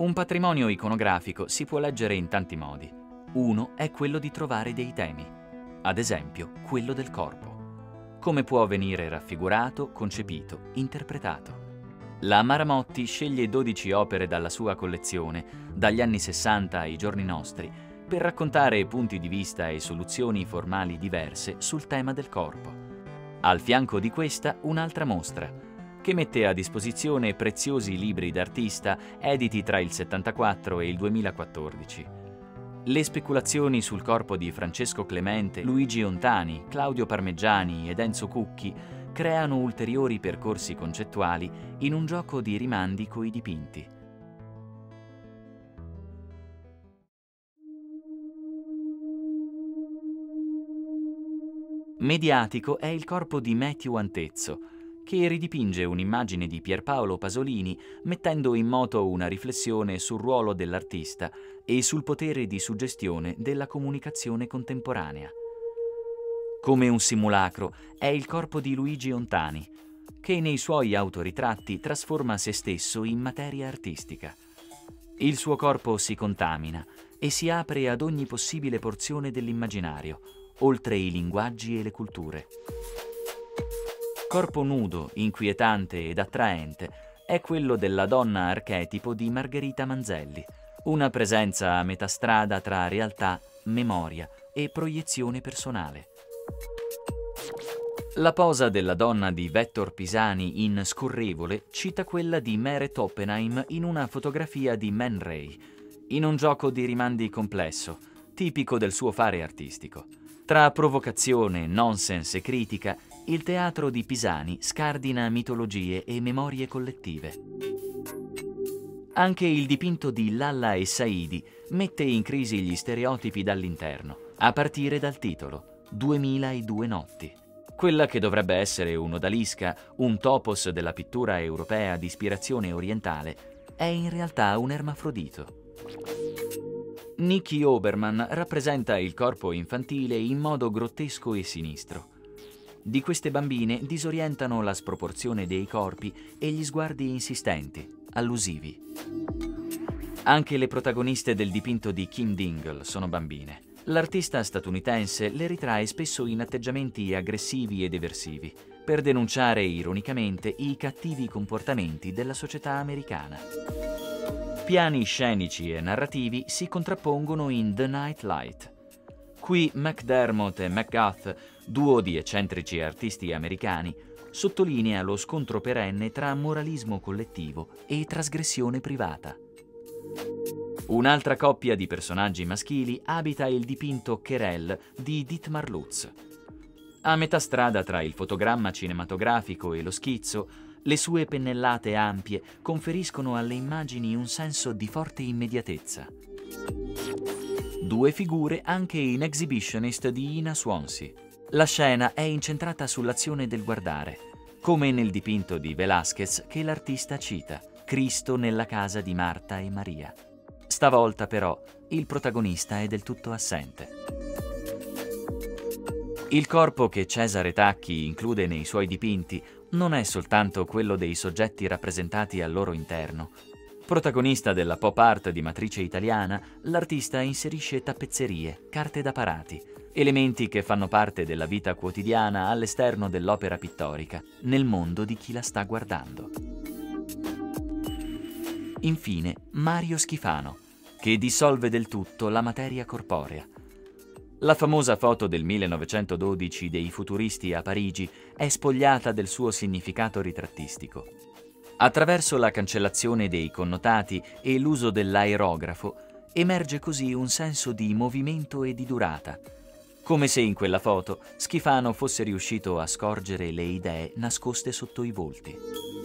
Un patrimonio iconografico si può leggere in tanti modi. Uno è quello di trovare dei temi, ad esempio quello del corpo. Come può venire raffigurato, concepito, interpretato. La Maramotti sceglie 12 opere dalla sua collezione, dagli anni 60 ai giorni nostri, per raccontare punti di vista e soluzioni formali diverse sul tema del corpo. Al fianco di questa un'altra mostra, che mette a disposizione preziosi libri d'artista editi tra il 74 e il 2014. Le speculazioni sul corpo di Francesco Clemente, Luigi Ontani, Claudio Parmeggiani ed Enzo Cucchi creano ulteriori percorsi concettuali in un gioco di rimandi coi dipinti. Mediatico è il corpo di Matthew Antezzo, che ridipinge un'immagine di Pierpaolo Pasolini mettendo in moto una riflessione sul ruolo dell'artista e sul potere di suggestione della comunicazione contemporanea. Come un simulacro è il corpo di Luigi Ontani, che nei suoi autoritratti trasforma se stesso in materia artistica. Il suo corpo si contamina e si apre ad ogni possibile porzione dell'immaginario, oltre i linguaggi e le culture. Corpo nudo, inquietante ed attraente è quello della donna archetipo di Margherita Manzelli, una presenza a metà strada tra realtà, memoria e proiezione personale. La posa della donna di Vettor Pisani in Scorrevole cita quella di Meret Oppenheim in una fotografia di Man Ray, in un gioco di rimandi complesso, tipico del suo fare artistico. Tra provocazione, nonsense e critica, il teatro di Pisani scardina mitologie e memorie collettive. Anche il dipinto di Lalla e Saidi mette in crisi gli stereotipi dall'interno, a partire dal titolo 2002 notti. Quella che dovrebbe essere un'odalisca, un topos della pittura europea di ispirazione orientale, è in realtà un ermafrodito. Nicky Oberman rappresenta il corpo infantile in modo grottesco e sinistro. Di queste bambine disorientano la sproporzione dei corpi e gli sguardi insistenti, allusivi. Anche le protagoniste del dipinto di Kim Dingle sono bambine. L'artista statunitense le ritrae spesso in atteggiamenti aggressivi ed eversivi, per denunciare ironicamente i cattivi comportamenti della società americana. Piani scenici e narrativi si contrappongono in The Night Light. Qui McDermott e McGuff, duo di eccentrici artisti americani, sottolinea lo scontro perenne tra moralismo collettivo e trasgressione privata. Un'altra coppia di personaggi maschili abita il dipinto Querelle di Dietmar Lutz. A metà strada tra il fotogramma cinematografico e lo schizzo, le sue pennellate ampie conferiscono alle immagini un senso di forte immediatezza. Due figure anche in Exhibitionist di Ina Swansea. La scena è incentrata sull'azione del guardare, come nel dipinto di Velázquez che l'artista cita, Cristo nella casa di Marta e Maria. Stavolta però il protagonista è del tutto assente. Il corpo che Cesare Tacchi include nei suoi dipinti non è soltanto quello dei soggetti rappresentati al loro interno. Protagonista della pop art di matrice italiana, l'artista inserisce tappezzerie, carte da parati, elementi che fanno parte della vita quotidiana all'esterno dell'opera pittorica, nel mondo di chi la sta guardando. Infine, Mario Schifano, che dissolve del tutto la materia corporea. La famosa foto del 1912 dei futuristi a Parigi è spogliata del suo significato ritrattistico. Attraverso la cancellazione dei connotati e l'uso dell'aerografo emerge così un senso di movimento e di durata, come se in quella foto Schifano fosse riuscito a scorgere le idee nascoste sotto i volti.